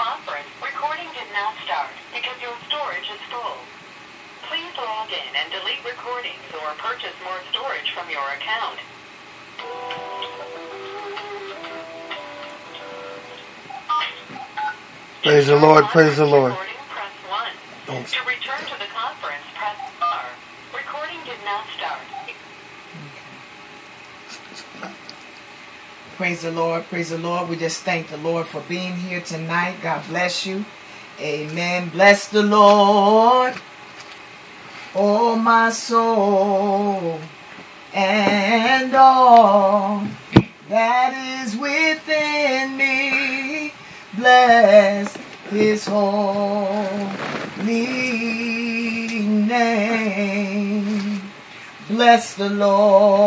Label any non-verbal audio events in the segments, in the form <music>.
Conference recording did not start because your storage is full. Please log in and delete recordings or purchase more storage from your account. Praise the Lord, praise the Lord. Press 1. To return to the conference, press R. Recording did not start. Praise the Lord. Praise the Lord. We just thank the Lord for being here tonight. God bless you. Amen. Bless the Lord. Oh, my soul. And all that is within me. Bless his holy name. Bless the Lord,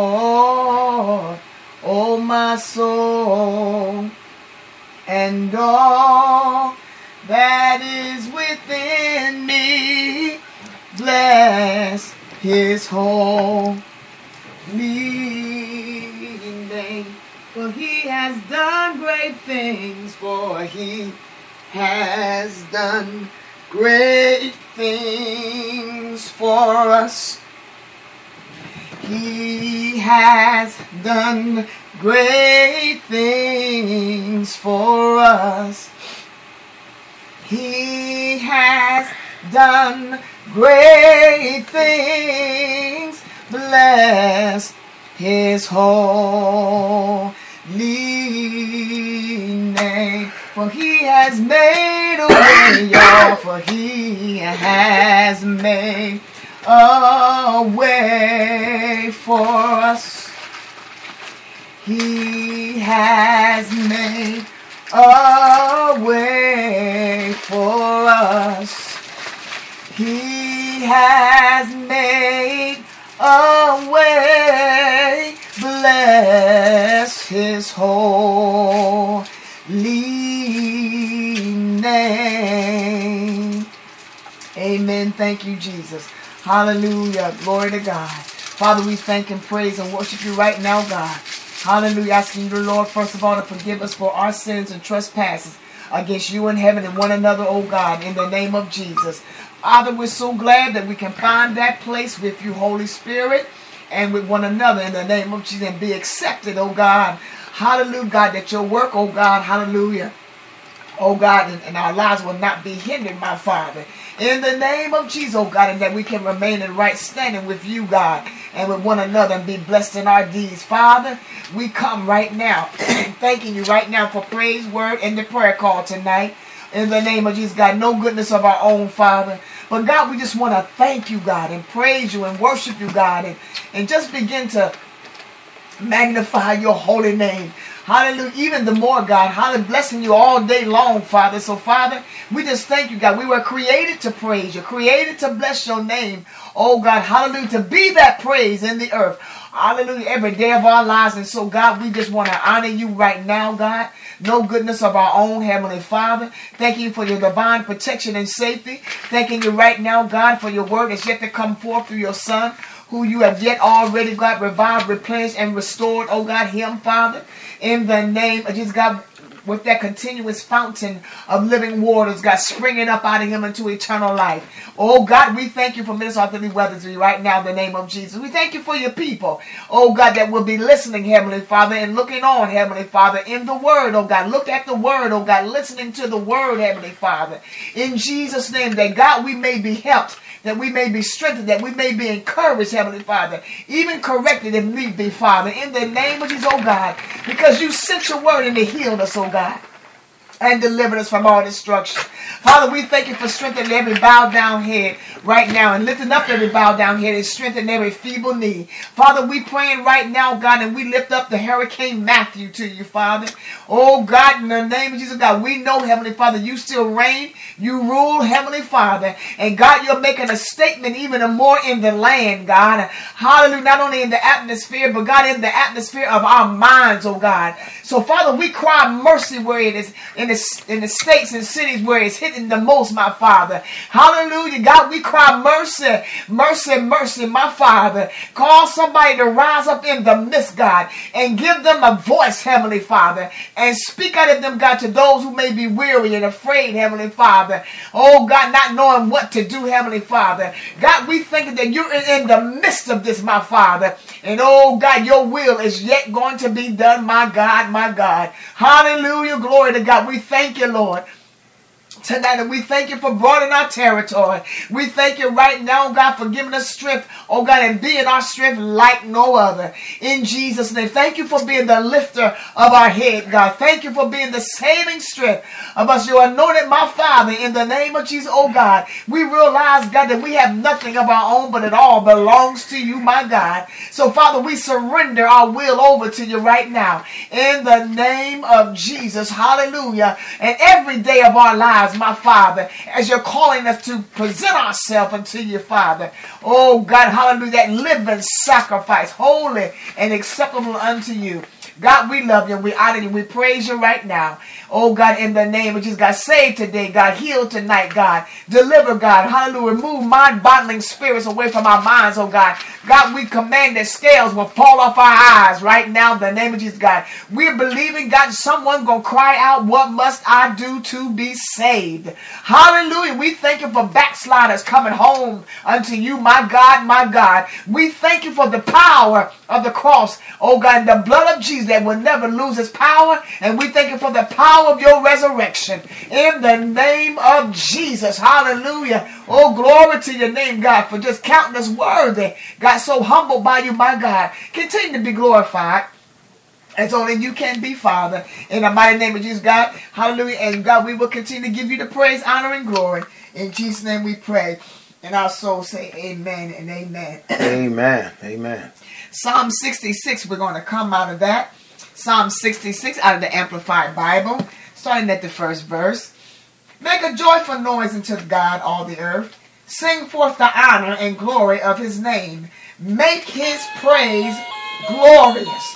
oh my soul, and all that is within me. Bless his holy name. For he has done great things, for he has done great things for us. He has done great things for us. He has done great things. Bless his holy name. For he has made a way, y'all. For he has made a way for us. He has made a way for us. He has made a way. Bless his holy name. Amen. Thank you, Jesus. Hallelujah. Glory to God. Father, we thank and praise and worship you right now, God. Hallelujah. Asking you, Lord, first of all, to forgive us for our sins and trespasses against you in heaven and one another, oh God, in the name of Jesus. Father, we're so glad that we can find that place with you, Holy Spirit, and with one another in the name of Jesus and be accepted, oh God. Hallelujah, God, that your work, oh God, hallelujah. Oh God, and, and our lives will not be hindered, my Father. In the name of Jesus, oh God, and that we can remain in right standing with you, God, and with one another and be blessed in our deeds. Father, we come right now, <clears throat> thanking you right now for praise, word, and the prayer call tonight. In the name of Jesus, God, no goodness of our own, Father. But God, we just want to thank you, God, and praise you and worship you, God, and, and just begin to magnify your holy name. Hallelujah. Even the more, God. Hallelujah. Blessing you all day long, Father. So, Father, we just thank you, God. We were created to praise you, created to bless your name. Oh, God. Hallelujah. To be that praise in the earth. Hallelujah. Every day of our lives. And so, God, we just want to honor you right now, God. No goodness of our own, Heavenly Father. Thank you for your divine protection and safety. Thanking you right now, God, for your word that's yet to come forth through your Son who you have yet already got revived, replenished, and restored, oh God, him, Father, in the name of Jesus, God, with that continuous fountain of living waters, God, springing up out of him into eternal life. Oh God, we thank you for Minister Anthony Weathersby right now in the name of Jesus. We thank you for your people, oh God, that will be listening, Heavenly Father, and looking on, Heavenly Father, in the Word, oh God. Look at the Word, oh God, listening to the Word, Heavenly Father. In Jesus' name, that God, we may be helped that we may be strengthened, that we may be encouraged, Heavenly Father, even corrected if need be, Father, in the name of Jesus, oh God, because you sent your word and it healed us, oh God and delivered us from all destruction. Father, we thank you for strengthening every bowed down head right now and lifting up every bowed down head and strengthening every feeble knee. Father, we praying right now, God, and we lift up the Hurricane Matthew to you, Father. Oh, God, in the name of Jesus, God, we know, Heavenly Father, you still reign, you rule, Heavenly Father, and God, you're making a statement even more in the land, God. Hallelujah, not only in the atmosphere, but God, in the atmosphere of our minds, oh God. So, Father, we cry mercy where it is in the, in the states and cities where it's is hitting the most, my Father. Hallelujah. God, we cry mercy, mercy, mercy, my Father. Call somebody to rise up in the midst, God, and give them a voice, Heavenly Father, and speak out of them, God, to those who may be weary and afraid, Heavenly Father. Oh, God, not knowing what to do, Heavenly Father. God, we think that you're in the midst of this, my Father. And oh, God, your will is yet going to be done, my God, my God. Hallelujah. Glory to God. We thank you, Lord tonight. And we thank you for broadening our territory. We thank you right now, oh God, for giving us strength, oh God, and being our strength like no other. In Jesus' name. Thank you for being the lifter of our head, God. Thank you for being the saving strength of us. You anointed my Father in the name of Jesus, oh God. We realize, God, that we have nothing of our own, but it all belongs to you, my God. So, Father, we surrender our will over to you right now. In the name of Jesus. Hallelujah. And every day of our lives, my Father, as you're calling us to present ourselves unto you, Father. Oh God, hallelujah, that living sacrifice, holy and acceptable unto you. God, we love you. We honor you. We praise you right now. Oh God, in the name of Jesus, God, save today. God, heal tonight. God, deliver. God, hallelujah. Remove mind bottling spirits away from our minds. Oh God, God, we command that scales will fall off our eyes right now. In the name of Jesus, God, we're believing. God, someone gonna cry out, "What must I do to be saved?" Hallelujah. We thank you for backsliders coming home unto you, my God, my God. We thank you for the power of the cross. Oh God, the blood of Jesus that will never lose its power. And we thank you for the power of your resurrection. In the name of Jesus. Hallelujah. Oh, glory to your name, God, for just counting us worthy. God, so humbled by you, my God. Continue to be glorified. As only you can be, Father. In the mighty name of Jesus, God. Hallelujah. And God, we will continue to give you the praise, honor, and glory. In Jesus' name we pray. And our souls say amen and amen. Amen. Amen. Psalm 66, we're going to come out of that. Psalm 66 out of the Amplified Bible, starting at the first verse. Make a joyful noise unto God, all the earth. Sing forth the honor and glory of his name. Make his praise glorious.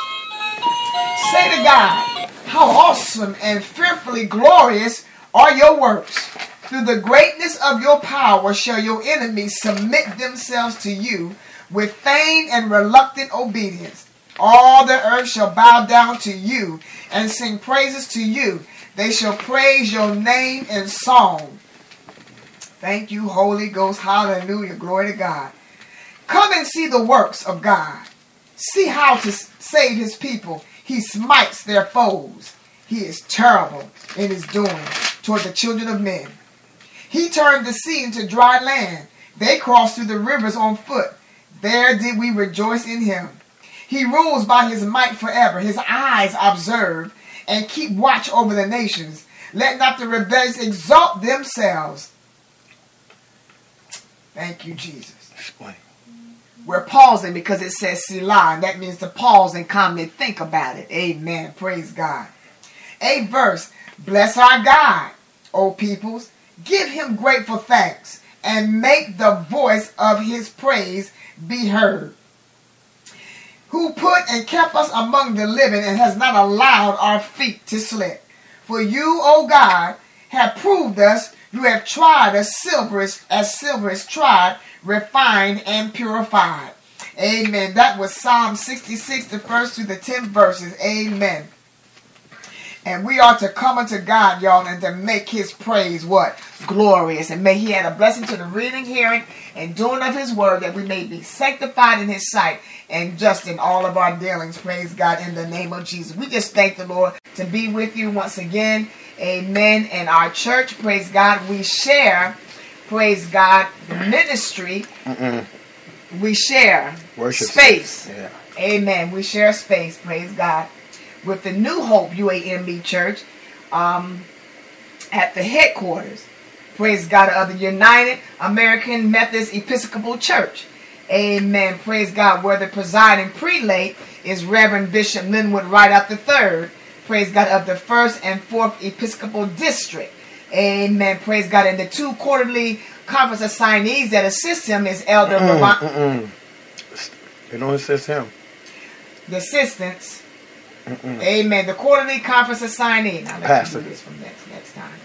Say to God, How awesome and fearfully glorious are your works. Through the greatness of your power shall your enemies submit themselves to you with feigned and reluctant obedience. All the earth shall bow down to you and sing praises to you. They shall praise your name in song. Thank you, Holy Ghost. Hallelujah. Glory to God. Come and see the works of God. See how to save his people. He smites their foes. He is terrible in his doing toward the children of men. He turned the sea into dry land. They crossed through the rivers on foot. There did we rejoice in him. He rules by his might forever. His eyes observe and keep watch over the nations. Let not the rebellious exalt themselves. Thank you, Jesus. Explain. We're pausing because it says Selah, and that means to pause and calmly think about it. Amen. Praise God. A verse. Bless our God, O peoples. Give him grateful thanks and make the voice of his praise be heard who put and kept us among the living and has not allowed our feet to slip. For you, O God, have proved us. You have tried us silver is, as silver is tried, refined, and purified. Amen. That was Psalm 66, the first to the 10th verses. Amen. And we are to come unto God, y'all, and to make his praise what? Glorious. And may he add a blessing to the reading, hearing, and doing of his word that we may be sanctified in his sight and just in all of our dealings. Praise God in the name of Jesus. We just thank the Lord to be with you once again. Amen. And our church, praise God, we share, praise God, the ministry. Mm-mm. We share Worship space. Yeah. Amen. We share space, praise God, with the New Hope UAME Church um, at the headquarters, praise God, of the United American Methodist Episcopal Church. Amen. Praise God. Where the presiding prelate is Reverend Bishop Linwood Wright up the third. Praise God of the first and fourth Episcopal District. Amen. Praise God. And the two quarterly conference assignees that assist him is Elder mm-mm, mm-mm. They don't assist him. The assistants. Amen. The quarterly conference assignee. Now let Pastor. do this from next next time.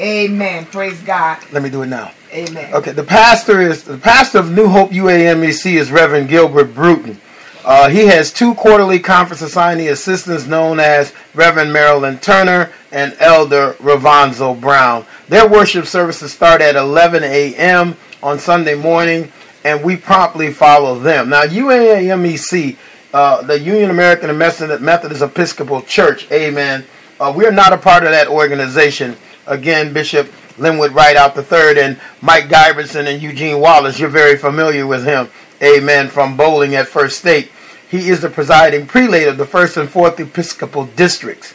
Amen. Praise God. Let me do it now. Amen. Okay, the pastor is the pastor of New Hope UAMEC is Reverend Gilbert Bruton. Uh, he has two quarterly conference assignee assistants known as Reverend Marilyn Turner and Elder Ravanzo Brown. Their worship services start at 11 a.m. on Sunday morning, and we promptly follow them. Now, UAMEC, uh, the Union American Methodist Methodist Episcopal Church, amen. Uh, we're not a part of that organization. Again, Bishop Linwood Wright out the third, and Mike Giberson and Eugene Wallace. You're very familiar with him, amen, from bowling at First State. He is the presiding prelate of the First and Fourth Episcopal Districts.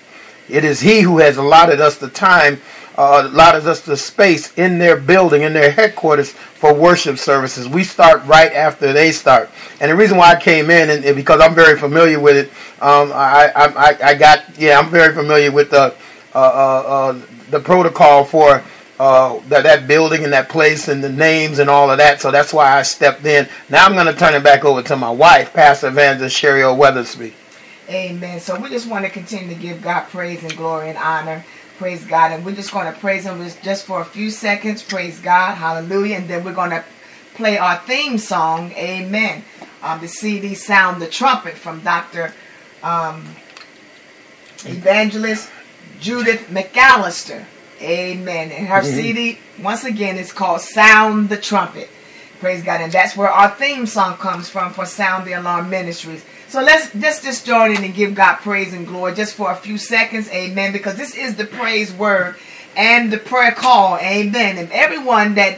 It is he who has allotted us the time, uh, allotted us the space in their building, in their headquarters for worship services. We start right after they start. And the reason why I came in, and, and because I'm very familiar with it, um, I, I, I, I got, yeah, I'm very familiar with the, uh, uh, uh, the protocol for uh, that, that building and that place and the names and all of that. So that's why I stepped in. Now I'm going to turn it back over to my wife, Pastor Evangelist Sherry O. Weathersby. Amen. So we just want to continue to give God praise and glory and honor. Praise God. And we're just going to praise Him just for a few seconds. Praise God. Hallelujah. And then we're going to play our theme song. Amen. Um, the CD Sound the Trumpet from Dr. Um, Evangelist Judith McAllister. Amen. And her Mhm. CD, once again, is called Sound the Trumpet. Praise God. And that's where our theme song comes from for Sound the Alarm Ministries. So let's let's just join in and give God praise and glory just for a few seconds. Amen. Because this is the praise word and the prayer call. Amen. And everyone that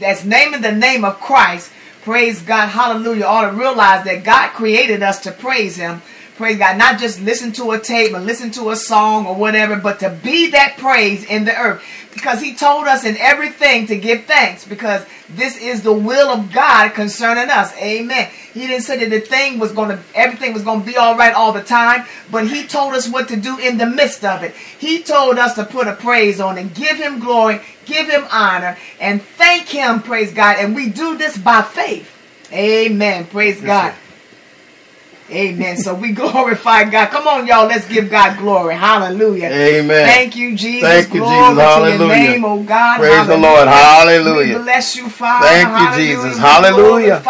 that's naming the name of Christ, praise God, hallelujah, ought to realize that God created us to praise Him. Praise God. Not just listen to a tape or listen to a song or whatever, but to be that praise in the earth. Because He told us in everything to give thanks because this is the will of God concerning us. Amen. He didn't say that the thing was going to, everything was going to be all right all the time, but He told us what to do in the midst of it. He told us to put a praise on and give Him glory, give Him honor, and thank Him, praise God. And we do this by faith. Amen. Praise God. sir. Amen. So we <laughs> glorify God. Come on, y'all. Let's give God glory. Hallelujah. Amen. Thank you, Jesus. Thank you, Glory Jesus. To your Hallelujah. name, oh God. Praise the Lord. Hallelujah. We bless you, Father. Thank you, Hallelujah. Jesus. We Hallelujah.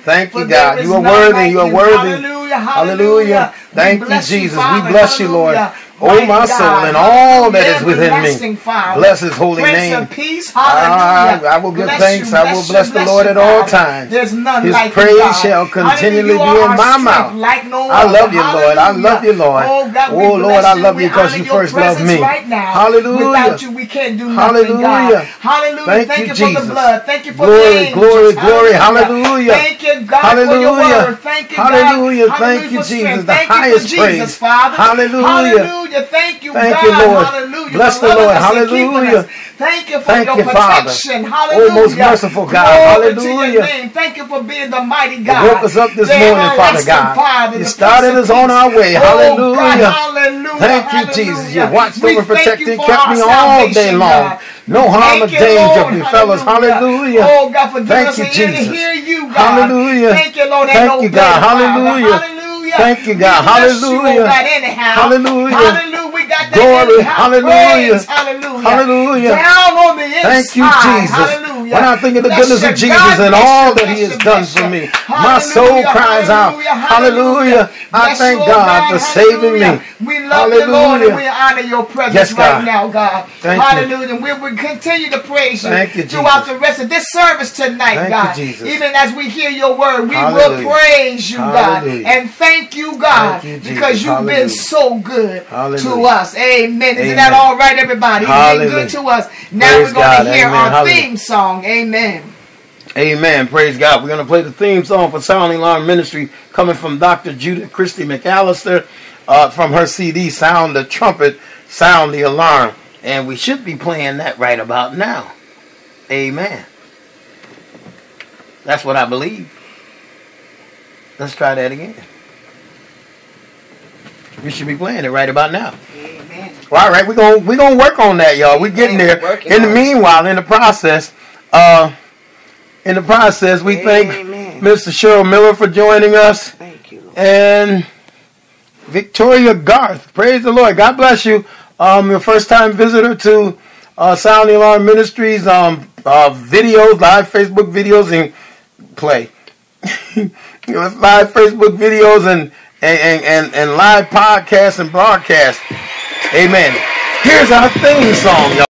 Thank you, God. You are worthy. like You are worthy. Hallelujah. Hallelujah. Hallelujah. Thank you, Jesus. Father. We bless you, Lord. Oh, my soul and all that is within me. Father. Bless his holy Prince name. peace. Ah, Hallelujah. I will give Bless thanks. you, I will you, bless the Lord you, at all times. There's none His like praise God. shall continually be in my mouth. Like no I love you, Lord. I love you, Lord. Oh, God, Oh, Lord, I love you because you first loved me. Right now. Hallelujah. Without you, we can't do nothing, Hallelujah. God. Hallelujah. Thank Thank, you, you, for the blood. Thank you for Glory, glory, glory. Hallelujah. Thank you, God, Hallelujah. Thank you, God. Hallelujah. Thank you, for Jesus. The highest praise. Father. Hallelujah. Hallelujah. Thank you, Thank God. you, Lord. Hallelujah. Bless the Lord. us and keeping Hallelujah. Thank you for Thank your you, Father. protection. Oh, Hallelujah. most merciful God. Glory Hallelujah. Thank you for being the mighty You God. woke us up this The morning, Father God. Father, You started us on our way. Oh, Hallelujah. God, hallelujah. Thank you. Jesus. You watched over, protected, you kept me all day long. God. No harm or you, danger Lord. befell us. Hallelujah. Oh, God, for giving Thank us you, an ear to Jesus. hear you, God. Hallelujah. Thank you, Lord. Thank and you, God. Father. Hallelujah. Hallelujah. Thank you, God. You, Hallelujah. oh, God, anyhow. Hallelujah. Hallelujah. Got that Glory. Hallelujah. praise. Hallelujah. Hallelujah. Down on the inside. Thank you, Jesus. Hallelujah. When I think of the Bless goodness of Jesus God and all that He has done for you. me, my soul cries out, Hallelujah. I thank God for saving me. We love you, Lord, and we honor your presence Yes, right now, God. Thank hallelujah. And we will continue to praise you, Thank you, throughout the rest of this service tonight, Thank you, God. Jesus. Even as we hear your word, we Hallelujah. will praise you, God. And thank you, God, Thank you, because you've been so good to Hallelujah. Us. Amen. Isn't Amen. that all right, everybody? You've been good to us. Now Praise we're going to hear Amen. our Hallelujah. theme song. Amen. Amen. Praise God. We're going to play the theme song for Sounding Alarm Ministry coming from Dr. Judith Christie McAllister uh, from her CD, Sound the Trumpet, Sound the Alarm. And we should be playing that right about now. Amen. That's what I believe. Let's try that again. We should be playing it right about now. Well, all right, we're gonna we're gonna work on that, y'all. We're getting there. In the meanwhile, in the process, uh, in the process, we Amen. thank Mr. Cheryl Miller for joining us, Thank you, Lord. and Victoria Garth. Praise the Lord. God bless you. Um, your first time visitor to uh, Sound the Alarm Ministries um, uh, videos, live Facebook videos, and play. <laughs> live Facebook videos and, and, and, and live podcasts and broadcasts. Amen. Here's our theme song, y'all.